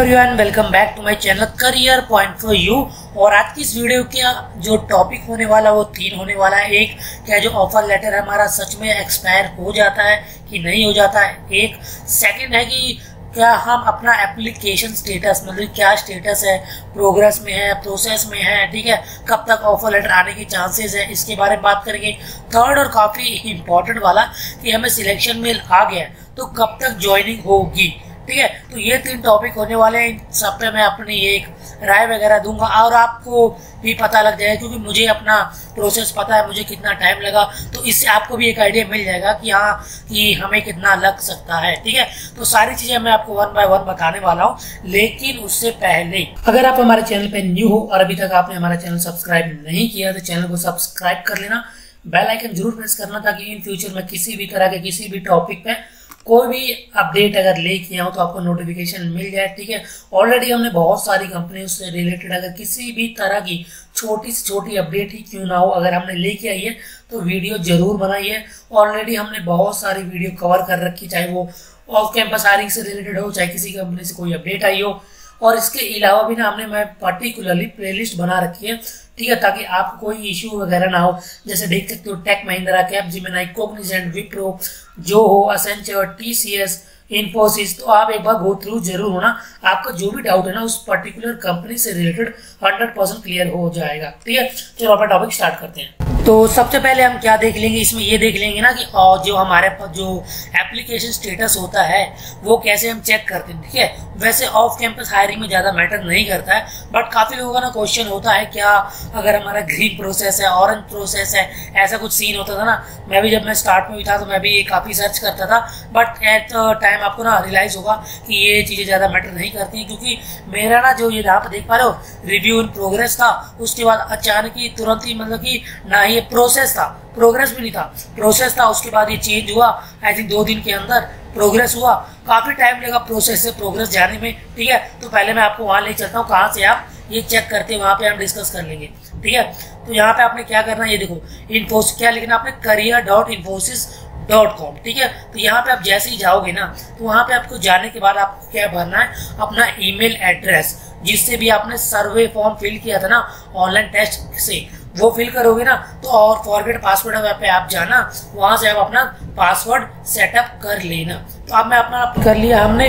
Everyone welcome back to my channel career point for you और आज की इस वीडियो का जो टॉपिक होने वाला, वो तीन होने वाला है। एक, क्या जो ऑफ़र लेटर हमारा सच में एक्सपायर हो जाता है कि नहीं हो जाता है? एक सेकंड है कि क्या हम अपना एप्लीकेशन स्टेटस मतलब क्या स्टेटस है? प्रोग्रेस में है प्रोसेस में है, ठीक है? कब तक ऑफ़र लेटर आने के चांसेस है? इसके बारे में बात करेंगे। थर्ड और काफ़ी इम्पोर्टेंट वाला कि हमें सिलेक्शन मेल आ गया तो कब तक ज्वाइनिंग होगी? तो ये तीन टॉपिक होने वाले हैं। सब पे मैं अपनी एक राय वगैरह दूँगा और आपको भी पता लग जाएगा क्योंकि मुझे अपना प्रोसेस पता है, मुझे कितना टाइम लगा। तो इससे आपको भी एक आइडिया मिल जाएगा कि हाँ कि हमें कितना लग सकता है, ठीक है? तो सारी चीज़ें मैं आपको वन बाय वन बताने वाला हूँ, लेकिन उससे पहले अगर आप हमारे चैनल पे न्यू हो और अभी तक आपने हमारा चैनल सब्सक्राइब नहीं किया तो चैनल को सब्सक्राइब कर लेना। बेल आइकन ज़रूर प्रेस करना ताकि इन फ्यूचर में किसी भी तरह के किसी भी टॉपिक पे कोई भी अपडेट अगर लेके आओ तो आपको नोटिफिकेशन मिल जाए, ठीक है? ऑलरेडी हमने बहुत सारी कंपनी से रिलेटेड अगर किसी भी तरह की छोटी से छोटी अपडेट ही क्यों ना हो, अगर हमने लेके आई है तो वीडियो ज़रूर बनाई है ऑलरेडी हमने बहुत सारी वीडियो कवर कर रखी, चाहे वो ऑफ़ कैंपस हायरिंग से रिलेटेड हो, चाहे किसी कंपनी से कोई अपडेट आई हो। और इसके अलावा भी ना हमने मैं पर्टिकुलरली प्लेलिस्ट बना रखी है ठीक है, ताकि आपको कोई इश्यू वगैरह ना हो। जैसे देख सकते हो Tech Mahindra Capgemini Cognizant Wipro जो हो असेंचर एस इन्फोसिस तो आप एक बार गो थ्रू ज़रूर होना। आपका जो भी डाउट है ना, उस पर्टिकुलर कंपनी से रिलेटेड हंड्रेड परसेंट क्लियर हो जाएगा। ठीक है, चलो अपना टॉपिक स्टार्ट करते हैं। तो सबसे पहले हम क्या देख लेंगे, इसमें ये देख लेंगे ना कि जो हमारे पास जो एप्लीकेशन स्टेटस होता है, वो कैसे हम चेक करते हैं, ठीक है? वैसे ऑफ़ कैंपस हायरिंग में ज़्यादा मैटर नहीं करता है बट काफ़ी लोगों का ना क्वेश्चन होता है, क्या अगर हमारा ग्रीन प्रोसेस है ऑरेंज प्रोसेस है, ऐसा कुछ सीन होता था ना, मैं भी जब मैं स्टार्ट में भी था तो मैं भी काफ़ी सर्च करता था बट एट टाइम आपको ना रियलाइज़ होगा कि ये चीज़ें ज़्यादा मैटर नहीं करती क्योंकि मेरा ना जो ये यहाँ देख पा रहे हो रिव्यू इन प्रोग्रेस था, उसके बाद अचानक ही तुरंत ही मतलब कि ना ये प्रोसेस था प्रोग्रेस भी नहीं था। प्रोसेस था, उसके बाद ये चेंज हुआ। आई थिंक दो दिन के अंदर प्रोग्रेस हुआ। काफ़ी टाइम लगा प्रोसेस से प्रोग्रेस जाने में, ठीक है? तो पहले मैं आपको वहाँ ले चलता हूँ। कहाँ से आप ये चेक करते हैं, वहाँ पे हम डिस्कस कर लेंगे, ठीक है? तो यहाँ पे आपने क्या करना है, ये देखो इन्फोसिस क्या लिखना आपने? Career dot Infosys dot com ठीक है? तो यहाँ पे आप जैसे ही जाओगे ना तो वहाँ पे आपको जाने के बाद आपको क्या भरना है? अपना ईमेल एड्रेस जिससे भी आपने सर्वे फॉर्म फिल किया था ना ऑनलाइन टेस्ट से। वो फिल करोगे ना तो और फॉरगेट पासवर्ड पे आप जाना, वहाँ से आप अपना पासवर्ड सेटअप कर लेना। तो अब मैं अपना कर लिया हमने।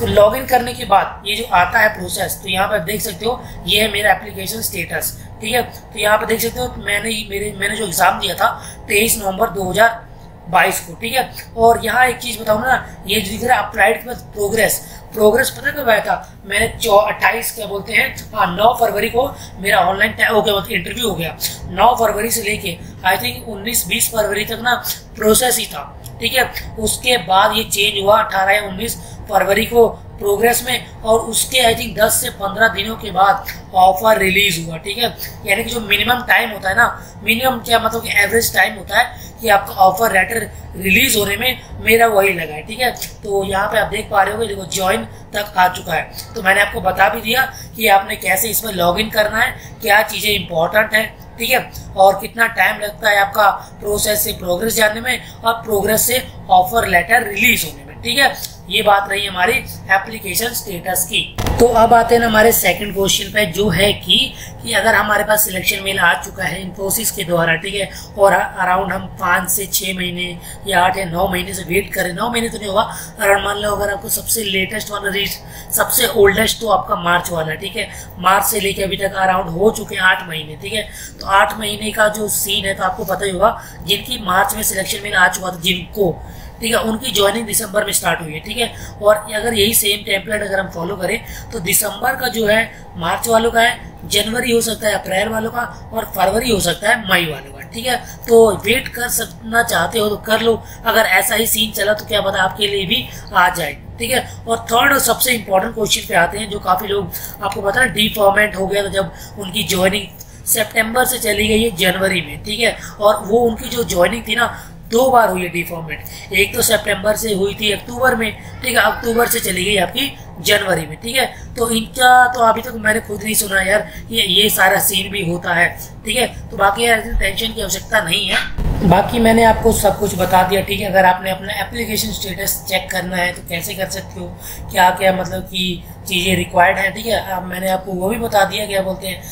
तो लॉगिन करने के बाद ये जो आता है प्रोसेस तो यहाँ पर देख सकते हो, ये है मेरा एप्लीकेशन स्टेटस ठीक है? तो यहाँ पर देख सकते हो, मैंने मेरे, मैंने जो एग्ज़ाम दिया था, तेईस नवंबर 2022 को, ठीक है? और यहाँ एक चीज़ बताऊँ ना, ये दिख रहा है अप्लाइड प्रोग्रेस प्रोग्रेस पता कब आया था? मैंने अट्ठाईस, क्या बोलते हैं? हाँ नौ फरवरी को मेरा ऑनलाइन हो गया मतलब इंटरव्यू हो? गया। नौ फरवरी से लेके आई थिंक उन्नीस, बीस फरवरी तक ना प्रोसेस ही था। ठीक है? उसके बाद ये चेंज हुआ, अठारह या उन्नीस फरवरी को प्रोग्रेस में और उसके आई थिंक 10 से 15 दिनों के बाद ऑफ़र रिलीज़ हुआ, ठीक है? यानी कि जो मिनिमम टाइम होता है ना मिनिमम क्या मतलब कि एवरेज टाइम होता है कि आपका ऑफ़र लेटर रिलीज़ होने में मेरा वही लगा है, ठीक है? तो यहाँ पे आप देख पा रहे हो देखो ज्वाइन तक आ चुका है। तो मैंने आपको बता भी दिया कि आपने कैसे इसमें लॉग करना है, क्या चीज़ें इंपॉर्टेंट है, ठीक है? और कितना टाइम लगता है आपका प्रोसेस से प्रोग्रेस जानने में और प्रोग्रेस से ऑफ़र लेटर रिलीज़ होने में, ठीक है? ये बात रही हमारी एप्लीकेशन स्टेटस की। तो अब आते हैं हमारे सेकंड क्वेश्चन पे, जो है कि कि अगर हमारे पास सिलेक्शन मेल आ चुका है इन्फोसिस के द्वारा, ठीक है? और अराउंड हम पाँच से छः महीने या आठ या नौ महीने से वेट करें, नौ महीने तो नहीं होगा अराउंड मान लो अगर आपको सबसे लेटेस्ट वाला रीच सबसे ओल्डेस्ट तो आपका मार्च वाला, ठीक है? मार्च से लेके अभी तक अराउंड हो चुके हैं आठ महीने, ठीक है? तो आठ महीने का जो सीन है तो आपको पता ही होगा, जिनकी मार्च में सिलेक्शन मेल आ चुका था, जिनको ठीक है, उनकी ज्वाइनिंग दिसंबर में स्टार्ट हुई है, ठीक है? और अगर यही सेम टेम्पलेट अगर हम फॉलो करें तो दिसंबर का जो है मार्च वालों का है जनवरी हो सकता है अप्रैल वालों का, और फरवरी हो सकता है मई वालों का, ठीक है? तो वेट कर सकना चाहते हो तो कर लो। अगर ऐसा ही सीन चला तो क्या पता आपके लिए भी आ जाए, ठीक है? और थर्ड और सबसे इंपॉर्टेंट क्वेश्चन पे आते हैं, जो काफ़ी लोग आपको पता है डी फॉर्मेट हो गया था जब उनकी ज्वाइनिंग सितंबर से चली गई है जनवरी में, ठीक है? और वो उनकी जो ज्वाइनिंग थी ना दो बार हुई है डिफॉर्मेट एक तो सितंबर से हुई थी अक्टूबर में, ठीक है अक्टूबर से चली गई आपकी जनवरी में, ठीक है। तो इनका तो अभी तक तो मैंने खुद नहीं सुना यार, ये ये सारा सीन भी होता है, ठीक है। तो बाकी यार टेंशन की आवश्यकता नहीं है। बाकी मैंने आपको सब कुछ बता दिया, ठीक है। अगर आपने अपना एप्लीकेशन स्टेटस चेक करना है तो कैसे कर सकते हो? क्या क्या मतलब कि चीज़ें रिक्वायर्ड हैं, ठीक है। अब मैंने आपको वो भी बता दिया, क्या बोलते हैं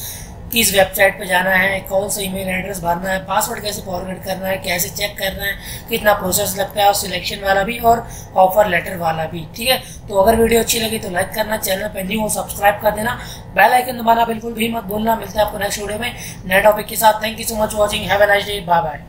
किस वेबसाइट पर जाना है, कौन सा ईमेल एड्रेस भरना है पासवर्ड कैसे फॉरवर्ड करना है, कैसे चेक करना है, कितना प्रोसेस लगता है और सिलेक्शन वाला भी और ऑफ़र लेटर वाला भी, ठीक है? तो अगर वीडियो अच्छी लगी तो लाइक करना चैनल पर न्यू हो सब्सक्राइब कर देना। बेल आइकन दबाना बिल्कुल भी मत भूलना। मिलता है आपको नेक्स्ट वीडियो में। नए टॉपिक के साथ। Thank you so much watching have a nice day bye bye